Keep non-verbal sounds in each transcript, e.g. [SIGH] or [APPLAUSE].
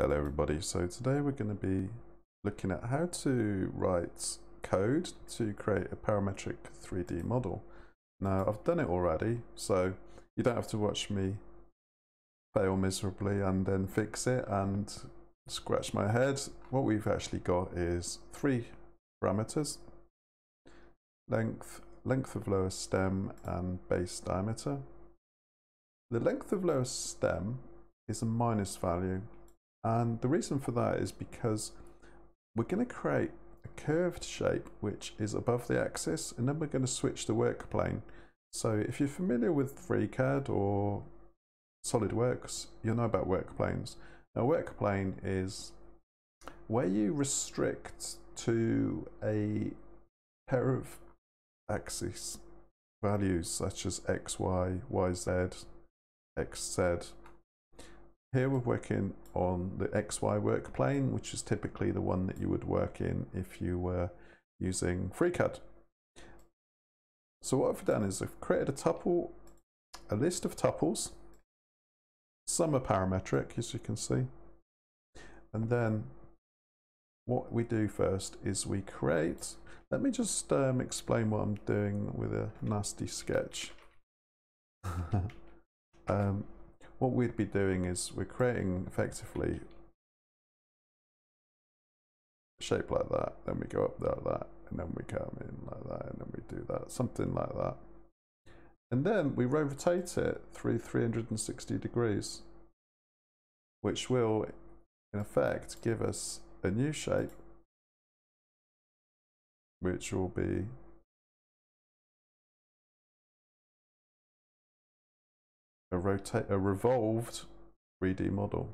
Hello everybody, so today we're going to be looking at how to write code to create a parametric 3D model. Now I've done it already, so you don't have to watch me fail miserably and then fix it and scratch my head. What we've actually got is three parameters, length, length of lower stem and base diameter. The length of lower stem is a minus value and the reason for that is because we're going to create a curved shape which is above the axis and then we're going to switch the work plane. So if you're familiar with FreeCAD or SolidWorks, you'll know about work planes. A work plane is where you restrict to a pair of axis values such as x, y, y, z, x, z, here we're working on the XY work plane, which is typically the one that you would work in if you were using FreeCAD. So what I've done is I've created a tuple, a list of tuples. Some are parametric, as you can see. And then what we do first is we create, let me just um, explain what I'm doing with a nasty sketch. [LAUGHS] um, what we'd be doing is we're creating effectively shape like that, then we go up like that, and then we come in like that, and then we do that, something like that. And then we rotate it through 360 degrees, which will in effect give us a new shape, which will be a rotate a revolved 3D model.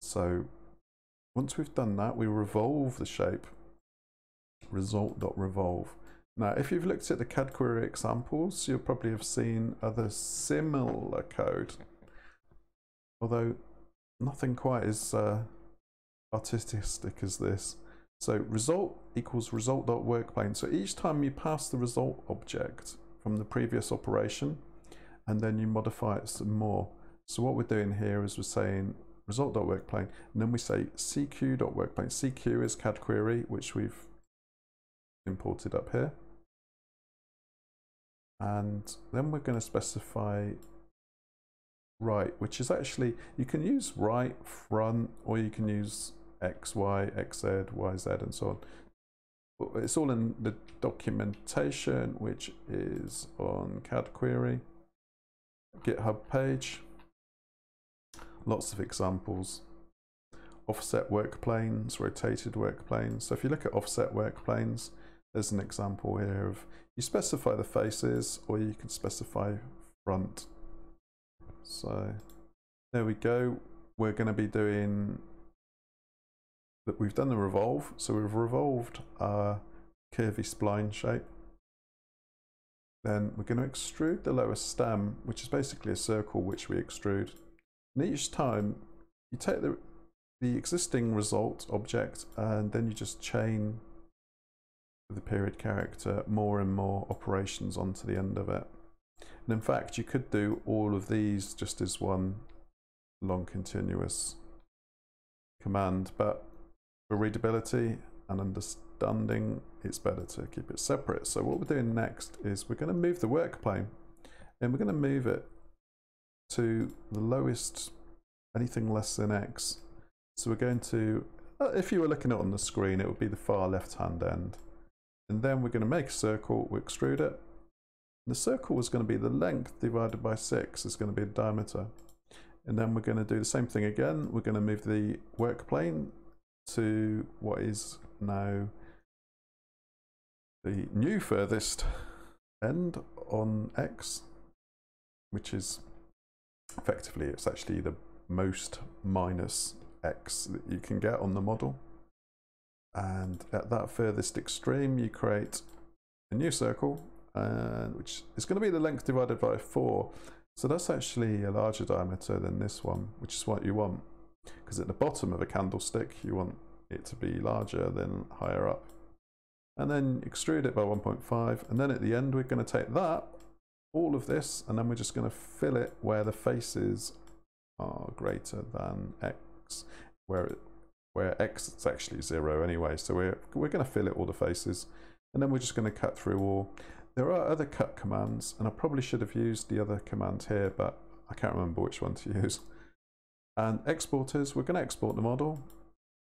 So once we've done that, we revolve the shape, result.revolve. Now, if you've looked at the CadQuery examples, you'll probably have seen other similar code, although nothing quite as uh, artistic as this. So result equals result.workplane. So each time you pass the result object from the previous operation, and then you modify it some more. So what we're doing here is we're saying result.workplane, and then we say cq.workplane. CQ is CAD query, which we've imported up here. And then we're going to specify right, which is actually, you can use right, front, or you can use X, Y, X, Z, Y, Z, and so on. It's all in the documentation, which is on CadQuery, GitHub page. Lots of examples. Offset work planes, rotated work planes. So if you look at offset work planes, there's an example here of you specify the faces or you can specify front. So there we go. We're going to be doing that we've done the revolve. So we've revolved our curvy spline shape. Then we're going to extrude the lower stem, which is basically a circle which we extrude. And each time you take the, the existing result object and then you just chain the period character more and more operations onto the end of it. And in fact, you could do all of these just as one long continuous command, but for readability and understanding, it's better to keep it separate. So what we're doing next is we're going to move the work plane and we're going to move it to the lowest, anything less than X. So we're going to, uh, if you were looking at on the screen, it would be the far left hand end. And then we're going to make a circle, we extrude it. The circle is going to be the length divided by 6 is going to be a diameter. And then we're going to do the same thing again. We're going to move the work plane to what is now the new furthest end on X, which is effectively, it's actually the most minus X that you can get on the model. And at that furthest extreme, you create a new circle, and which is going to be the length divided by 4. So that's actually a larger diameter than this one, which is what you want because at the bottom of a candlestick you want it to be larger than higher up and then extrude it by 1.5 and then at the end we're going to take that all of this and then we're just going to fill it where the faces are greater than x, where it, where x is actually zero anyway. So we're, we're going to fill it all the faces and then we're just going to cut through all. There are other cut commands and I probably should have used the other command here, but I can't remember which one to [LAUGHS] use. And exporters, we're going to export the model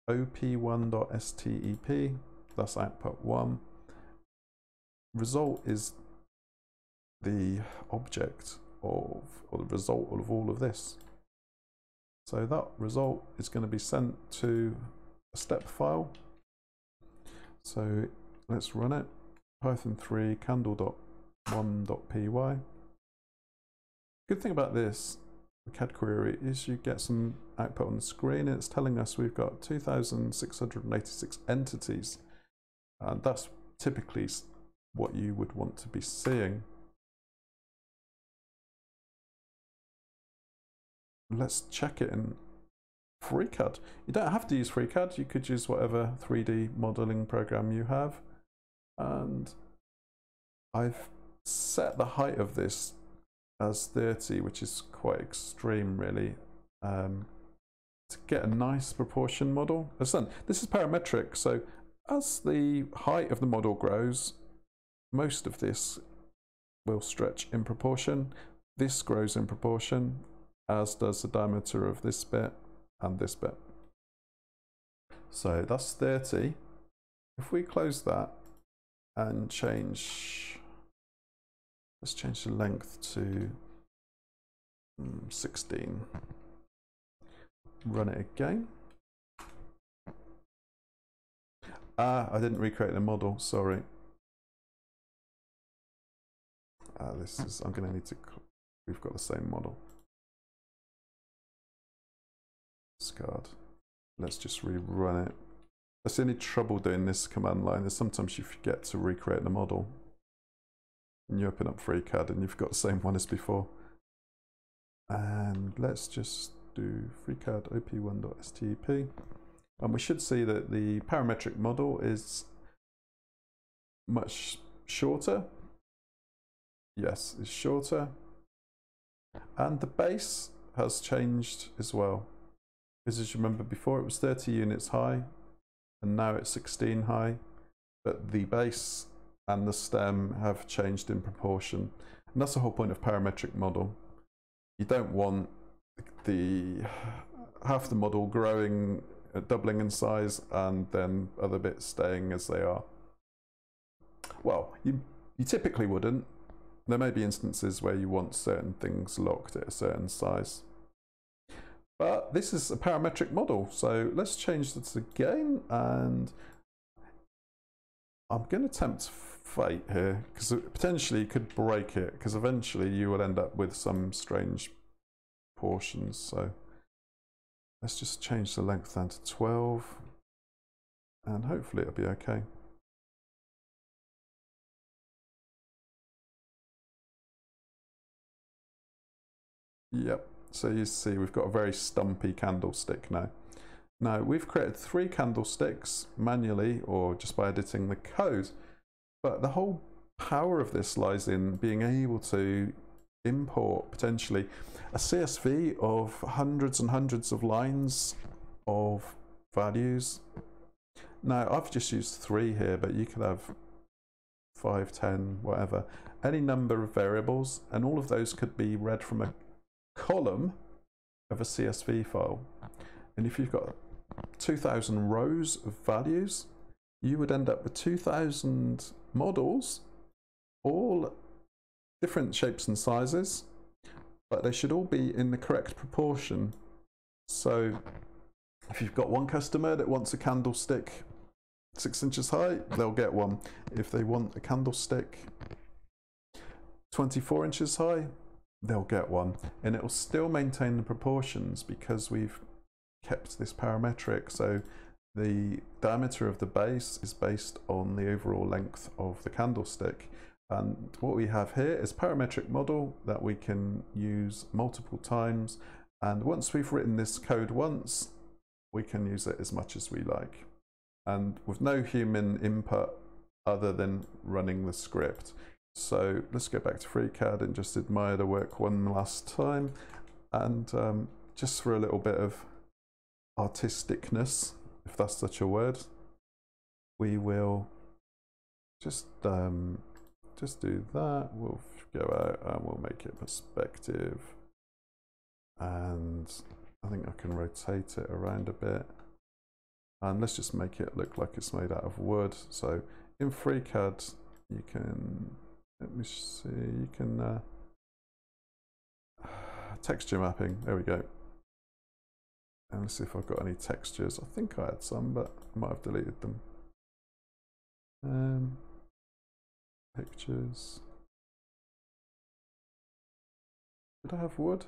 op1.step, that's output 1. Result is the object of, or the result of all of this. So that result is going to be sent to a step file. So let's run it. Python 3 candle.1.py. Good thing about this CadQuery is you get some output on the screen and it's telling us we've got 2,686 entities. And that's typically what you would want to be seeing. Let's check it in FreeCAD. You don't have to use FreeCAD, you could use whatever 3D modeling program you have. And I've set the height of this as 30, which is quite extreme really, um, to get a nice proportion model. As done. This is parametric, so as the height of the model grows, most of this will stretch in proportion. This grows in proportion, as does the diameter of this bit and this bit. So that's 30. If we close that and change Let's change the length to mm, 16. Run it again. Ah, I didn't recreate the model, sorry. Ah, this is, I'm going to need to, we've got the same model. Discard. Let's just rerun it. That's the only trouble doing this command line is sometimes you forget to recreate the model and you open up FreeCAD and you've got the same one as before. And let's just do FreeCAD op1.step. And we should see that the parametric model is much shorter. Yes, it's shorter. And the base has changed as well. Because as you remember before it was 30 units high and now it's 16 high. But the base and the stem have changed in proportion. And that's the whole point of parametric model. You don't want the half the model growing, uh, doubling in size, and then other bits staying as they are. Well, you, you typically wouldn't. There may be instances where you want certain things locked at a certain size. But this is a parametric model, so let's change this again, and I'm going to attempt fate here because potentially you could break it because eventually you will end up with some strange portions. So let's just change the length down to 12 and hopefully it'll be okay. Yep, so you see we've got a very stumpy candlestick now. Now we've created three candlesticks manually or just by editing the code. But the whole power of this lies in being able to import potentially a CSV of hundreds and hundreds of lines of values. Now I've just used three here, but you could have five, ten, whatever, any number of variables, and all of those could be read from a column of a CSV file. And if you've got 2000 rows of values, you would end up with 2000 models, all different shapes and sizes, but they should all be in the correct proportion. So if you've got one customer that wants a candlestick six inches high, they'll get one. If they want a candlestick 24 inches high, they'll get one. And it will still maintain the proportions because we've kept this parametric. So the diameter of the base is based on the overall length of the candlestick. And what we have here is parametric model that we can use multiple times. And once we've written this code once, we can use it as much as we like. And with no human input other than running the script. So let's go back to FreeCAD and just admire the work one last time. And um, just for a little bit of artisticness, if that's such a word, we will just um, just do that. We'll go out and we'll make it perspective. And I think I can rotate it around a bit. And let's just make it look like it's made out of wood. So in FreeCAD, you can, let me see, you can, uh, [SIGHS] texture mapping, there we go. And let's see if I've got any textures. I think I had some, but I might have deleted them. Um, pictures. Did I have wood?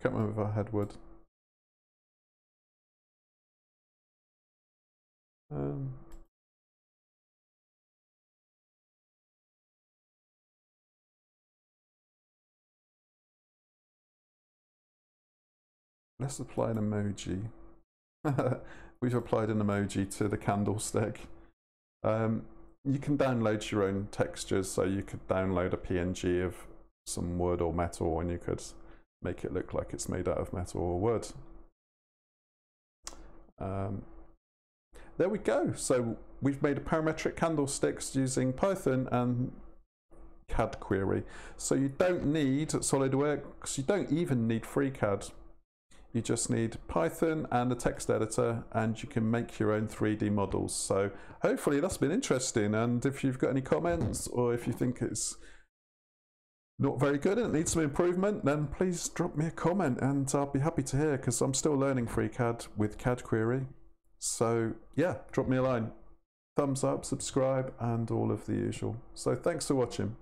Can't remember if I had wood. Um, let's apply an emoji. [LAUGHS] We've applied an emoji to the candlestick. Um, you can download your own textures, so you could download a PNG of some wood or metal and you could make it look like it's made out of metal or wood. Um, there we go. So we've made a parametric candlesticks using Python and CadQuery. So you don't need SolidWorks, you don't even need FreeCAD. You just need Python and a text editor and you can make your own 3D models. So hopefully that's been interesting and if you've got any comments or if you think it's not very good and it needs some improvement, then please drop me a comment and I'll be happy to hear because I'm still learning FreeCAD with CadQuery. So yeah, drop me a line. Thumbs up, subscribe, and all of the usual. So thanks for watching.